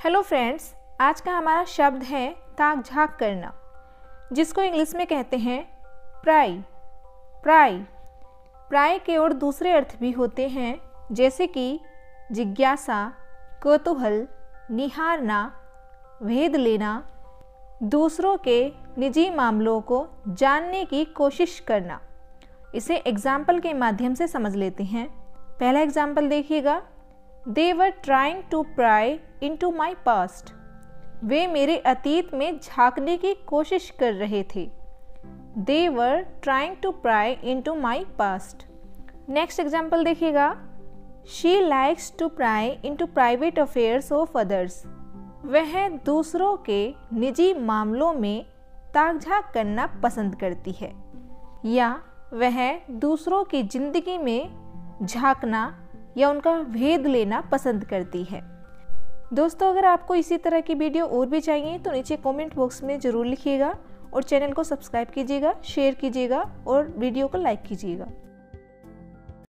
Hello friends, आज का हमारा शब्द है ताक झाक करना, जिसको इंग्लिश में कहते हैं प्राई प्राई प्राय के और दूसरे अर्थ भी होते हैं, जैसे कि जिज्ञासा, कौतूहल, निहारना, भेद लेना, दूसरों के निजी मामलों को जानने की कोशिश करना। इसे एग्ज़ाम्पल के माध्यम से समझ लेते हैं। पहला एग्ज़ाम्पल देखिएगा। They were trying to pry in to my past वे मेरे अतीत में झांकने की कोशिश कर रहे थे। They were trying to pry in to my past next example देखिएगा। She likes to pry in to private affairs of others वह दूसरों के निजी मामलों में ताक झाक करना पसंद करती है। या वह दूसरों की ज़िंदगी में झांकना या उनका भेद लेना पसंद करती है। दोस्तों, अगर आपको इसी तरह की वीडियो और भी चाहिए तो नीचे कमेंट बॉक्स में ज़रूर लिखिएगा और चैनल को सब्सक्राइब कीजिएगा शेयर कीजिएगा और वीडियो को लाइक कीजिएगा।